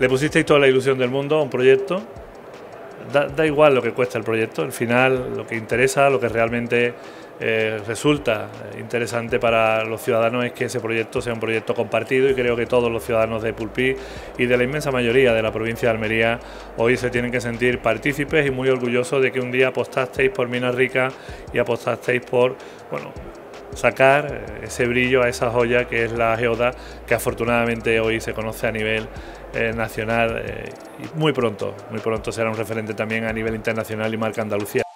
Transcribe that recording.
Le pusisteis toda la ilusión del mundo a un proyecto. Da, igual lo que cuesta el proyecto, al final lo que interesa, lo que realmente eh, resulta interesante para los ciudadanos es que ese proyecto sea un proyecto compartido y creo que todos los ciudadanos de Pulpí y de la inmensa mayoría de la provincia de Almería hoy se tienen que sentir partícipes y muy orgullosos de que un día apostasteis por Minas Ricas y apostasteis por, bueno, sacar ese brillo a esa joya que es la geoda, que afortunadamente hoy se conoce a nivel eh, nacional eh, y muy pronto, muy pronto será un referente también a nivel internacional y marca Andalucía.